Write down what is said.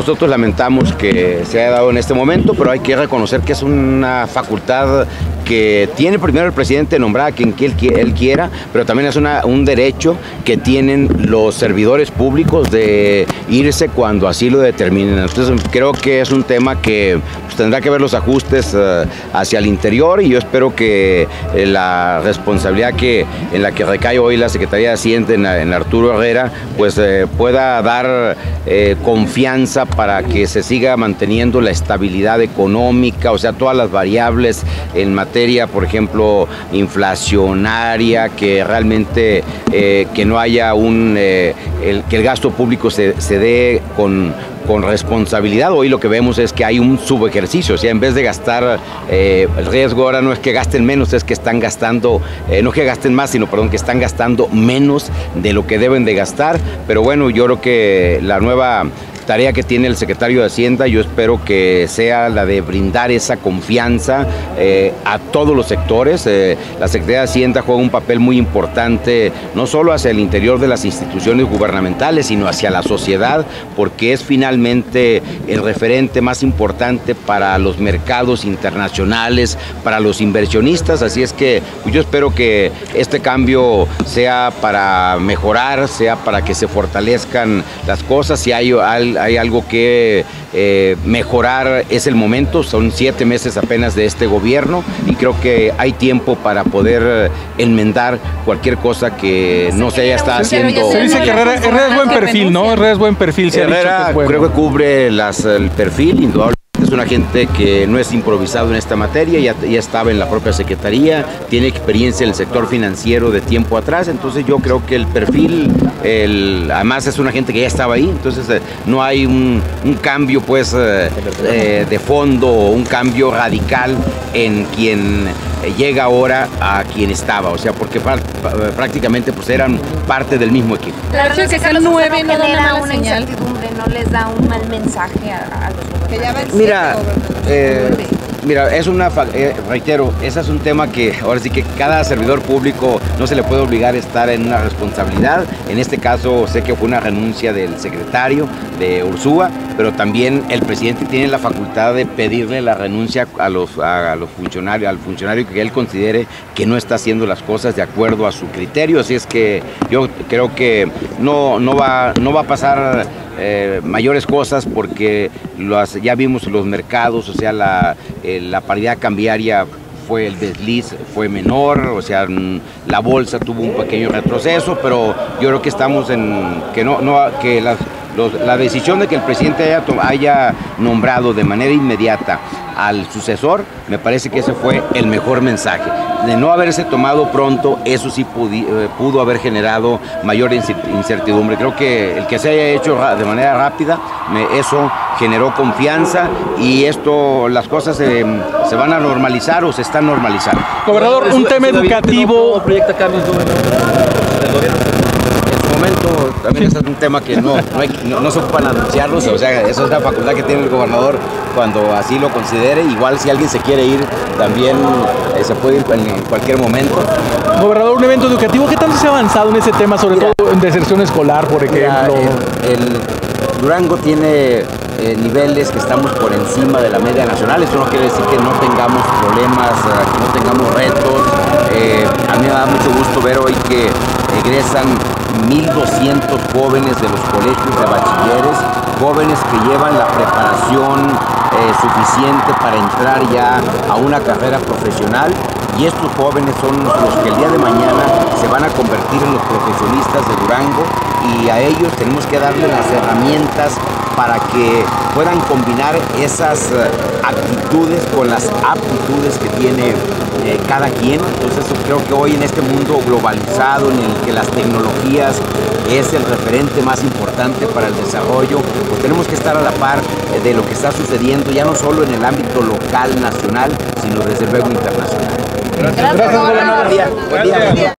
nosotros lamentamos que se haya dado en este momento, pero hay que reconocer que es una facultad que tiene primero el presidente nombrar a quien él, quiera, pero también es un derecho que tienen los servidores públicos de irse cuando así lo determinen. Entonces creo que es un tema que pues, tendrá que ver los ajustes uh, hacia el interior y yo espero que eh, la responsabilidad que en la que recae hoy la Secretaría de Hacienda en, Arturo Herrera pues eh, pueda dar eh, confianza para que se siga manteniendo la estabilidad económica, o sea, todas las variables en materia, por ejemplo, inflacionaria, que realmente que no haya un, el, que el gasto público se, se con con responsabilidad. Hoy lo que vemos es que hay un subejercicio, o sea, en vez de gastar, eh, el riesgo ahora no es que gasten menos, es que están gastando, eh, no que gasten más, sino, perdón, que están gastando menos de lo que deben de gastar. Pero bueno, yo creo que la nueva tarea que tiene el secretario de Hacienda, yo espero que sea la de brindar esa confianza eh, a todos los sectores. Eh, la Secretaría de Hacienda juega un papel muy importante, no solo hacia el interior de las instituciones gubernamentales, sino hacia la sociedad, porque es finalmente el referente más importante para los mercados internacionales, para los inversionistas. Así es que pues, yo espero que este cambio sea para mejorar, sea para que se fortalezcan las cosas. Si hay, hay hay algo que eh, mejorar, es el momento, son siete meses apenas de este gobierno y creo que hay tiempo para poder eh, enmendar cualquier cosa que no se haya estado haciendo. Se dice que Herrera, es buen perfil, ¿no? Herrera es buen perfil. Se Herrera creo que cubre las, el perfil, indudablemente es una gente que no es improvisado en esta materia, ya, ya estaba en la propia Secretaría, tiene experiencia en el sector financiero de tiempo atrás, entonces yo creo que el perfil, el, además es una gente que ya estaba ahí, entonces eh, no hay un, cambio pues eh, eh, de fondo o un cambio radical en quien llega ahora a quien estaba, o sea, porque prácticamente pues eran parte del mismo equipo. Claro, que sean nueve no da una incertidumbre, no les da un mal mensaje a, los gobernadores. Mira, eh, Mira, es una, eh, reitero, ese es un tema que ahora sí que cada servidor público no se le puede obligar a estar en una responsabilidad. En este caso sé que fue una renuncia del secretario de Ursúa, pero también el presidente tiene la facultad de pedirle la renuncia a los, a, los funcionarios, al funcionario que él considere que no está haciendo las cosas de acuerdo a su criterio. Así es que yo creo que no, no, va, no va a pasar eh, mayores cosas porque ya vimos los mercados, o sea, la, eh, la paridad cambiaria fue el desliz fue menor, o sea, la bolsa tuvo un pequeño retroceso, pero yo creo que estamos en que no, no que las la decisión de que el presidente haya, haya, nombrado de manera inmediata al sucesor, me parece que ese fue el mejor mensaje. De no haberse tomado pronto, eso sí eh, pudo haber generado mayor incertidumbre. Creo que el que se haya hecho de manera rápida, eso generó confianza y esto, las cosas se, van a normalizar o se están normalizando. Gobernador, un tema educativo. proyecta cambios momento también es un tema que no, no, se ocupan anunciarlos, o sea, eso es la facultad que tiene el gobernador cuando así lo considere. Igual si alguien se quiere ir, también eh, se puede ir en cualquier momento. Gobernador, un evento educativo, ¿qué tanto se ha avanzado en ese tema, sobre todo en deserción escolar, por ejemplo? el, Durango tiene eh, niveles que estamos por encima de la media nacional. Eso no quiere decir que no tengamos problemas, eh, que no tengamos retos. a mí me da mucho gusto ver hoy que egresan 1.200 jóvenes de los colegios de bachilleres, jóvenes que llevan la preparación eh, suficiente para entrar ya a una carrera profesional y estos jóvenes son los que el día de mañana se van a convertir en los profesionistas de Durango y a ellos tenemos que darle las herramientas para que puedan combinar esas eh, actitudes con las aptitudes que tiene eh, cada quien. Entonces creo que hoy en este mundo globalizado en el que las tecnologías es el referente más importante para el desarrollo, pues tenemos que estar a la par eh, de lo que está sucediendo ya no solo en el ámbito local, nacional, sino desde luego internacional. Gracias, Gracias,